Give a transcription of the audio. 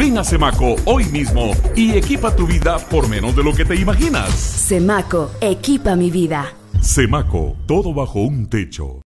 Ven a Semaco hoy mismo y equipa tu vida por menos de lo que te imaginas. Semaco, equipa mi vida. Semaco, todo bajo un techo.